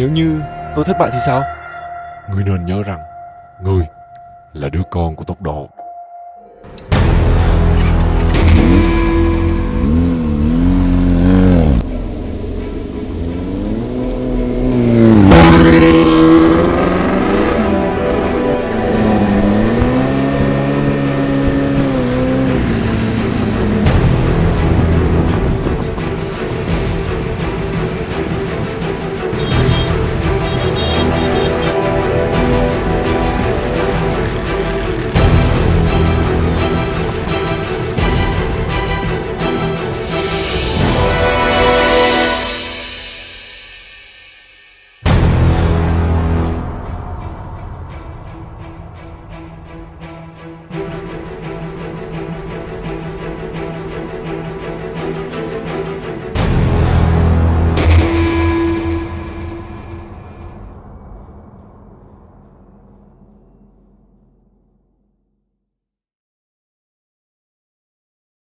nếu như tôi thất bại thì sao? Ngươi nên nhớ rằng Ngươi là đứa con của tốc độ